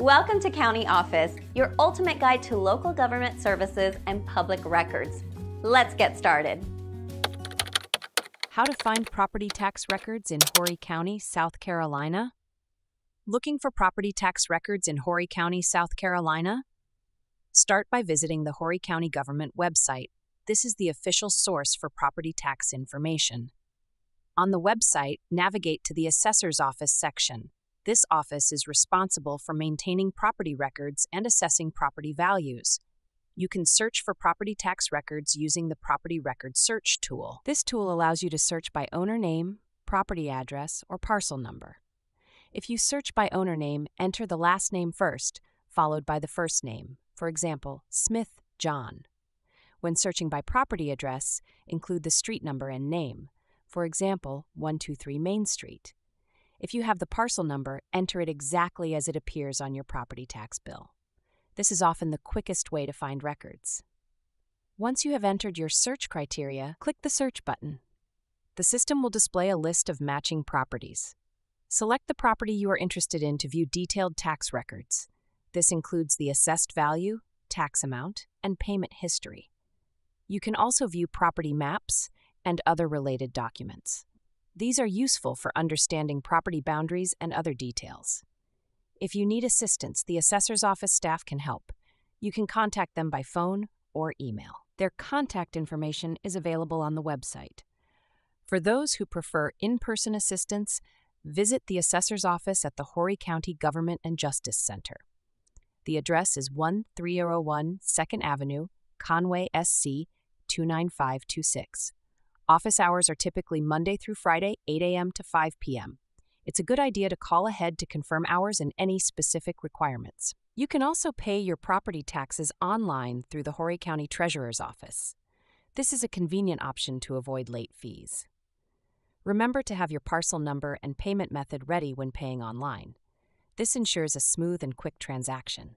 Welcome to County Office, your ultimate guide to local government services and public records. Let's get started. How to find property tax records in Horry County, South Carolina? Looking for property tax records in Horry County, South Carolina? Start by visiting the Horry County Government website. This is the official source for property tax information. On the website, navigate to the Assessor's Office section. This office is responsible for maintaining property records and assessing property values. You can search for property tax records using the Property Record Search tool. This tool allows you to search by owner name, property address, or parcel number. If you search by owner name, enter the last name first, followed by the first name, for example, Smith John. When searching by property address, include the street number and name, for example, 123 Main Street. If you have the parcel number, enter it exactly as it appears on your property tax bill. This is often the quickest way to find records. Once you have entered your search criteria, click the Search button. The system will display a list of matching properties. Select the property you are interested in to view detailed tax records. This includes the assessed value, tax amount, and payment history. You can also view property maps and other related documents. These are useful for understanding property boundaries and other details. If you need assistance, the assessor's office staff can help. You can contact them by phone or email. Their contact information is available on the website. For those who prefer in person assistance, visit the assessor's office at the Horry County Government and Justice Center. The address is 1301 2nd Avenue, Conway, SC 29526. Office hours are typically Monday through Friday, 8 a.m. to 5 p.m. It's a good idea to call ahead to confirm hours and any specific requirements. You can also pay your property taxes online through the Horry County Treasurer's Office. This is a convenient option to avoid late fees. Remember to have your parcel number and payment method ready when paying online. This ensures a smooth and quick transaction.